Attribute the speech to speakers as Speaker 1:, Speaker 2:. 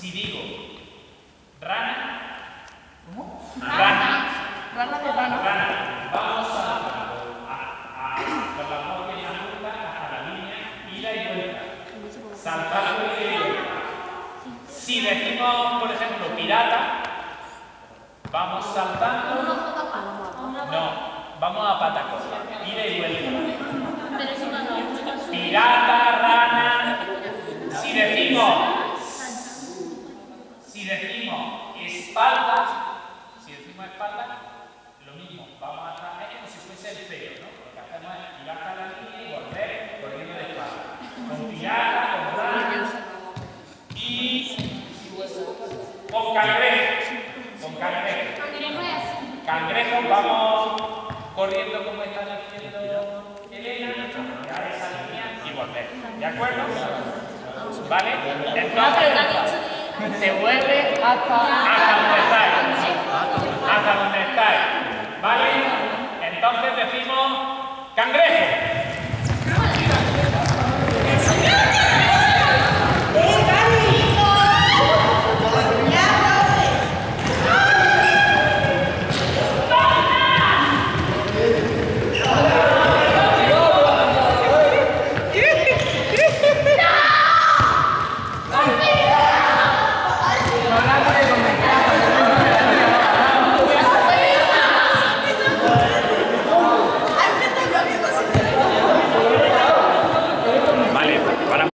Speaker 1: Si digo rana,
Speaker 2: Rana.
Speaker 1: rana,
Speaker 2: Rana de rana.
Speaker 1: rana, vamos saltando a, a, con las dos piernas juntas hasta la línea, ida y vuelta. Saltando y vuelta. Si decimos, por ejemplo, pirata, vamos saltando. No, vamos a pata coja, ida y vuelta. Pirata, rana. Si decimos, decimos espalda, si decimos espalda, lo mismo, vamos atrás, es como si fuese el feo, ¿no? Lo que hacemos es tirar hasta la línea y volver corriendo de espalda. Con pirata, con rana y con cangrejo. Con cangrejo.
Speaker 3: Cangrejo es así.
Speaker 1: Cangrejo, vamos corriendo como está diciendo Elena, a esa línea y volver. ¿De acuerdo? ¿Vale? Entonces.
Speaker 2: Se vuelve hasta...
Speaker 1: donde estáis. Hasta donde estáis. ¿Vale? Entonces decimos cangrejo.